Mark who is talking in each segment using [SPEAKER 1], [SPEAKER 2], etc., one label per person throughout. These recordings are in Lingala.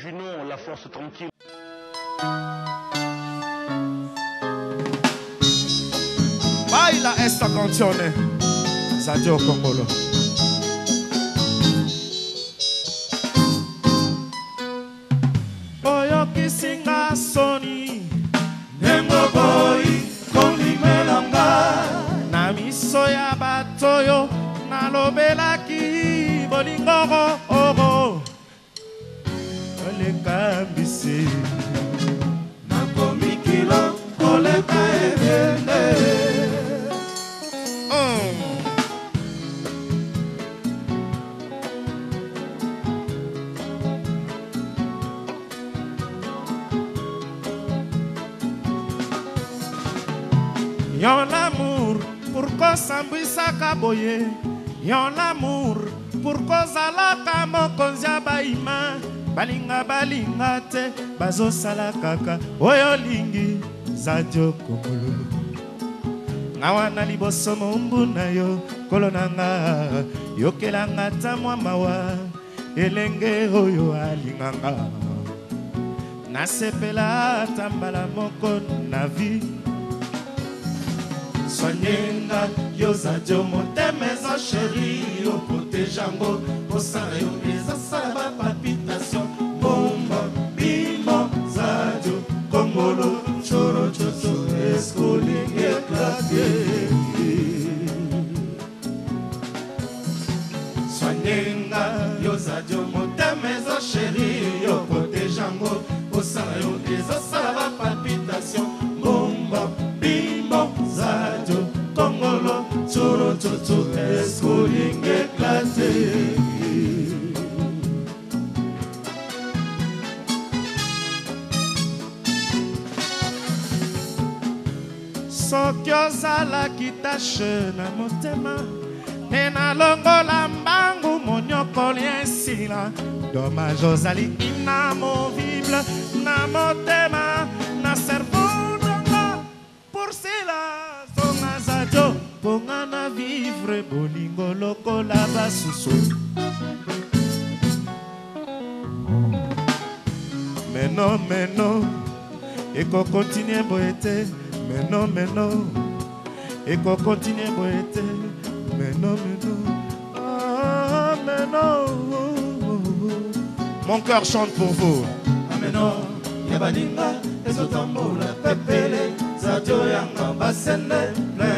[SPEAKER 1] Junon, la force tranquille. Baila esta canción. Sadio Congolo. yon l'amour pour kosambwisaka boye yon l'amour pour kozalaka mokonzi ya baima balinga balinga te bazosala kaka oyo olingi zadio kokolo ngawa na liboso mombu na yo kolo na nga yokelanga ta mwa mawa elenge oyo alinganga nasepela ata mbala moko na vi soignenga yoza dio motema eza sheri oprotege yango kosala yo ezasala bapapitation bomba bimbo zadio kongolo corococo eskoli solinge klase soki ozalaki tashe na motema nena longola mbangu monyokoli esila domage ozali inamovible na motema na servo nanga porsila mponga na vivre bolingo lokola basusu oh. meno meno ekokontinue boye te meno meno ekokontinue boye te meno meno ah, meno mon cœur chante pour vous ameno ya baninga ezotambola pepele zato yanga basene plein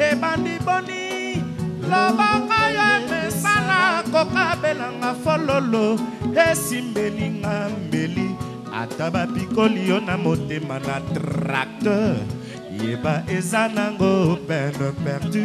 [SPEAKER 1] ebandi boni lobanga yo emesana kokabelanga fololo esimbelinga mbeli ata bapikoli yo na motema na tracteur yeba eza nango pene perdu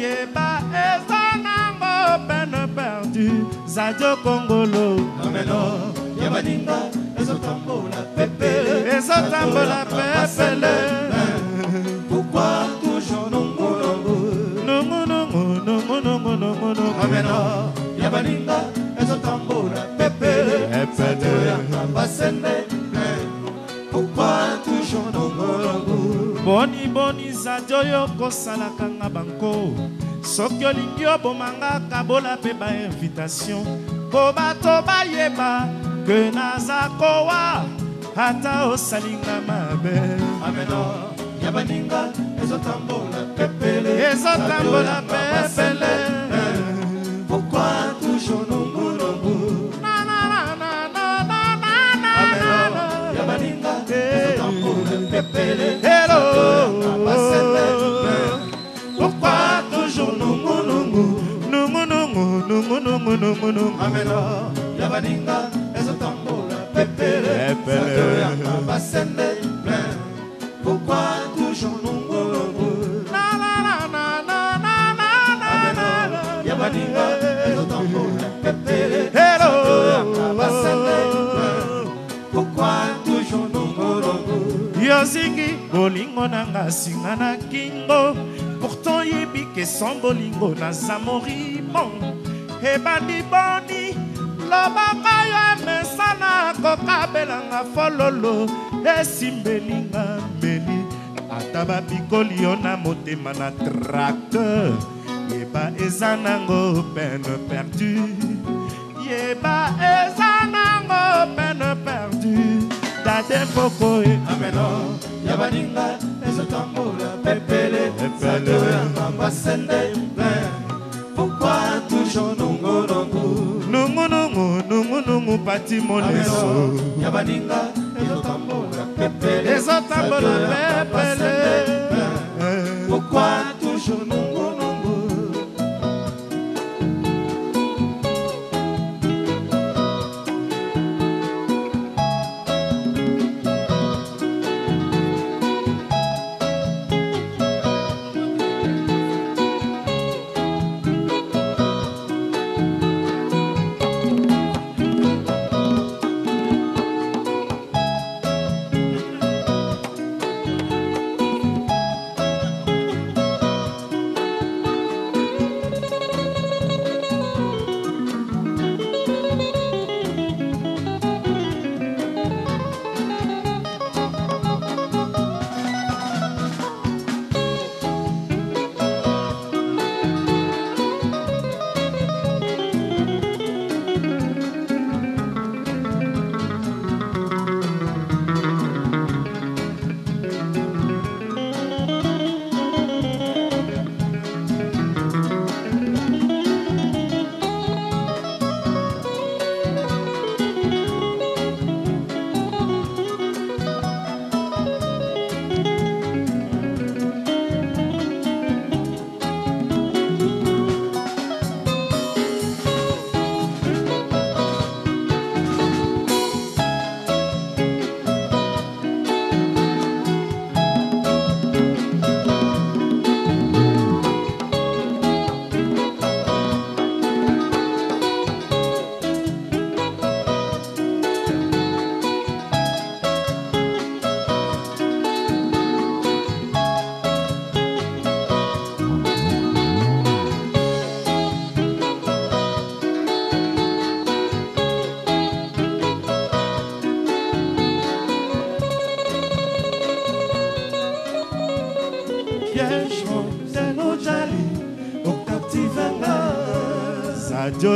[SPEAKER 1] yeba eza nango pene perdu zadio kongolo ameno oh. ya baninga ezotambola pepele ezotambola pepele libonisa te oyo kosalaka nga banko soki olingi obomanga kabola mpe bainvitation mpo bato bayeba ke naza kowa ata osalinga mabe ya baninga ezotambola pepele ezotambola pepele Pourquoi toujours nous La Pourquoi toujours nous Pourtant bolingo loboko yo emesana kokabelanga fololo esimbelinga mbeli ata bapikoli yo na motema na tracteur yeba eza nango pene perdu yeba eza nango pene perdu dade moko e ameno ya baninga ezotambola pepele sato ya mambasende pourquoi toujours nongo nango nungunungu nungunungu pati moleso ya baninga ezotambola pepele ezotambola pepele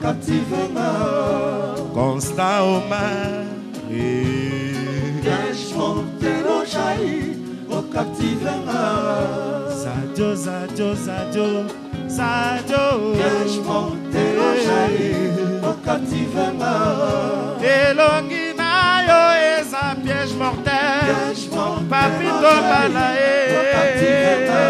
[SPEAKER 1] captivez-moi. Constant au mar et Cache fontaine au jaillit, oh captivez-moi. Sadio, sadio, sadio, sadio. Cache fontaine au jaillit, oh captivez-moi. Elongi na yo eza piège mortel. Cache fontaine au jaillit, oh captivez-moi.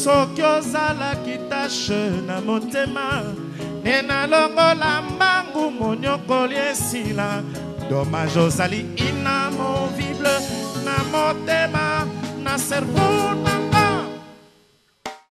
[SPEAKER 1] soki kita che na motema nena longola mbangu monyokoli esila domage ozali inamovible na motema na servo